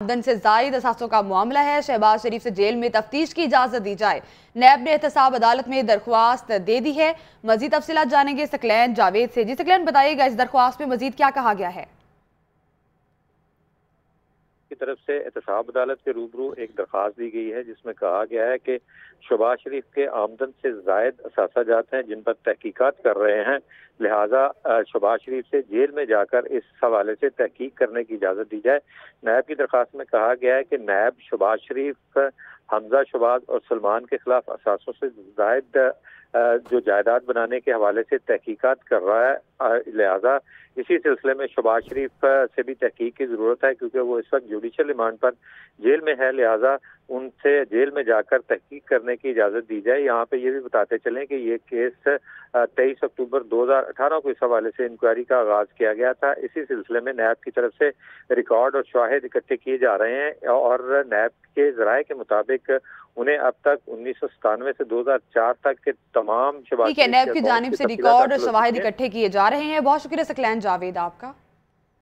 دن سے زائد اساسوں کا معاملہ ہے۔ شہباز شریف سے جیل میں تفتیش کی اجازت دی جائے۔ نیب نے احتساب عدالت میں درخواست دے دی ہے۔ مزید تفصیلات جانیں گے سکلین جاوید سے۔ جی سکلین، بتائیے گا اس درخواست میں مزید کیا کہا گیا ہے؟ طرف سے احتساب عدالت کے روبرو ایک درخواست دی گئی ہے، جس میں کہا گیا ہے کہ شباز شریف کے آمدن سے زائد اثاثہ جاتے ہیں، جن پر تحقیقات کر رہے ہیں۔ لہٰذا شباز شریف سے جیل میں جا کر اس حوالے سے تحقیق کرنے کی اجازت دی جائے۔ نیب کی درخواست میں کہا گیا ہے کہ نیب شباز شریف، حمزہ شباز اور سلمان کے خلاف اثاثوں سے زائد جو جائیداد بنانے کے حوالے سے تحقیقات کر رہا ہے لہذا اسی سلسلے میں شباز شریف سے بھی تحقیق کی ضرورت ہے، کیونکہ وہ اس وقت جوڈیشل ریمانڈ پر جیل میں ہے، لہذا ان سے جیل میں جا کر تحقیق کرنے کی اجازت دی جائے۔ یہاں پہ یہ بھی بتاتے چلیں کہ یہ کیس تیئیس اکتوبر دو ہزار اٹھارہ کو اس حوالے سے انکوائری کا آغاز کیا گیا تھا۔ اسی سلسلے میں نیب کی طرف سے ریکارڈ اور شواہد اکٹھے کیے جا رہے ہیں اور نیب کے ذرائع کے مطابق انہیں اب تک انیس سو ستانوے سے دو ہزار چار تک کے تمام شباب ٹھیک ہے نیب کی جانب سے ریکارڈ اور شواہد اکٹھے کیے جا رہے ہیں۔ بہت شکریہ سکلین جاوید آپ کا۔